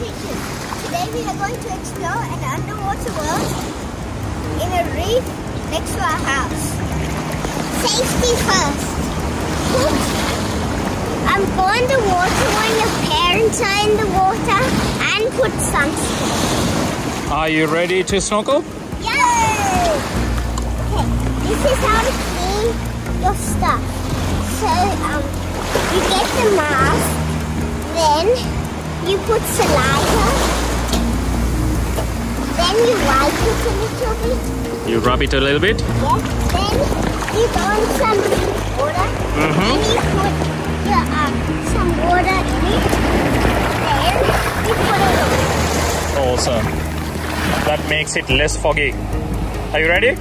fishes. Today we are going to explore an underwater world in a reef next to our house. Safety first. Put, um, go in the water when your parents are in the water and put sunscreen. Are you ready to snorkel? Yay! Okay, this is how to clean your stuff. So, um, you get the mask, then you put saliva, then you wipe it a little bit. You rub it a little bit. Yes, then you in some water, Mhm. and you put your, um, some water in it, then you put it on. Awesome. That makes it less foggy. Are you ready?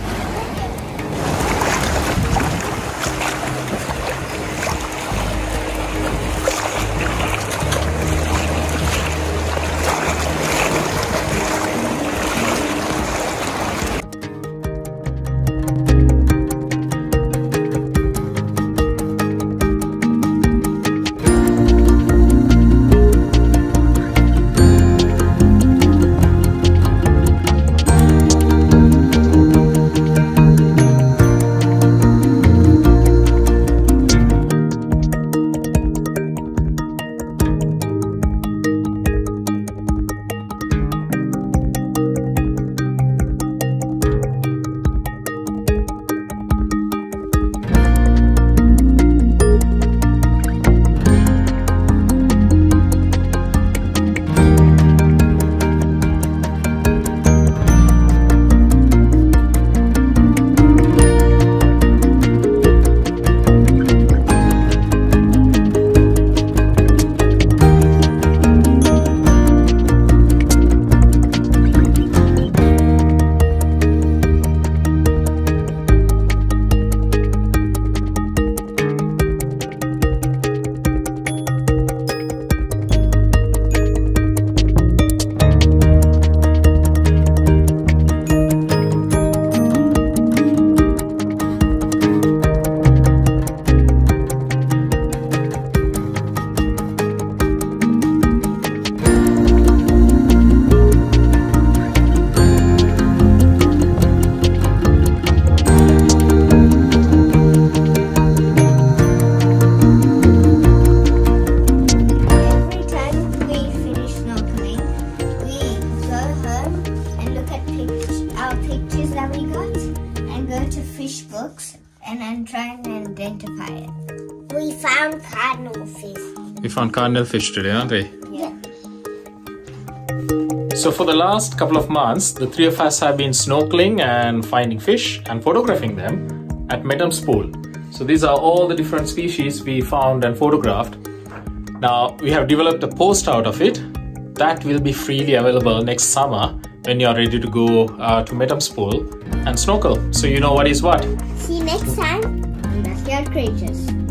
Fish books and I'm trying to identify it. We found cardinal fish. We found cardinal fish today, aren't we? Yeah. So for the last couple of months, the three of us have been snorkeling and finding fish and photographing them at Mettam's pool. So these are all the different species we found and photographed. Now we have developed a post out of it that will be freely available next summer when you are ready to go uh, to Mettam's pool and snorkel. So you know what is what. See you next time on Backyard Creatures.